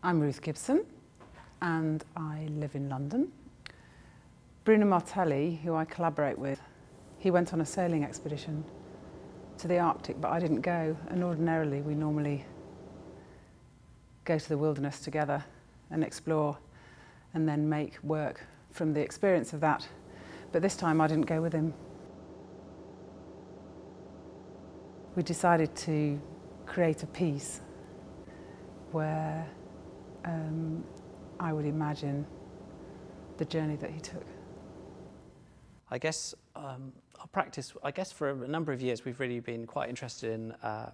I'm Ruth Gibson and I live in London. Bruno Martelli, who I collaborate with, he went on a sailing expedition to the Arctic, but I didn't go. And ordinarily, we normally go to the wilderness together and explore and then make work from the experience of that. But this time I didn't go with him. We decided to create a piece where um, I would imagine the journey that he took. I guess um, our practice, I guess for a number of years we've really been quite interested in uh,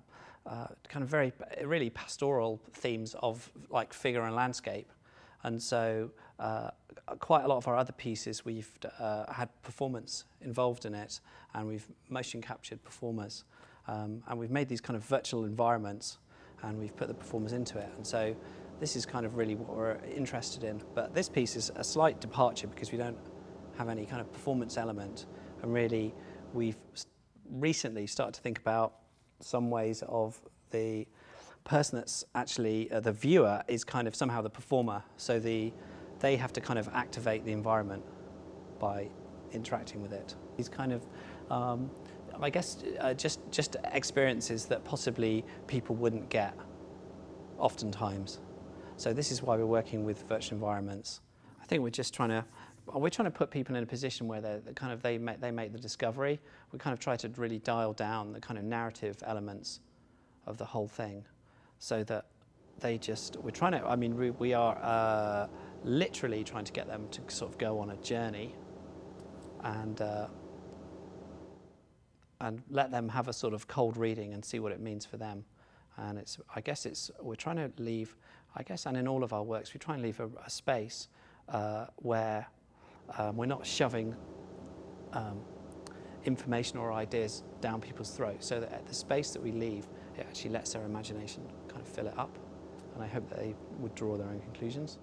uh, kind of very, really pastoral themes of like figure and landscape. And so uh, quite a lot of our other pieces we've uh, had performance involved in it and we've motion captured performers. Um, and we've made these kind of virtual environments and we've put the performers into it. And so this is kind of really what we're interested in. But this piece is a slight departure because we don't have any kind of performance element. And really, we've recently started to think about some ways of the person that's actually uh, the viewer is kind of somehow the performer. So the they have to kind of activate the environment by interacting with it. These kind of um, I guess uh, just just experiences that possibly people wouldn't get oftentimes. So this is why we're working with virtual environments. I think we're just trying to we're trying to put people in a position where they kind of they make they make the discovery. We kind of try to really dial down the kind of narrative elements of the whole thing, so that they just we're trying to. I mean, we, we are uh, literally trying to get them to sort of go on a journey, and. Uh, and let them have a sort of cold reading and see what it means for them. And it's, I guess it's, we're trying to leave, I guess, and in all of our works, we try and leave a, a space uh, where um, we're not shoving um, information or ideas down people's throats, so that the space that we leave, it actually lets their imagination kind of fill it up. And I hope that they would draw their own conclusions.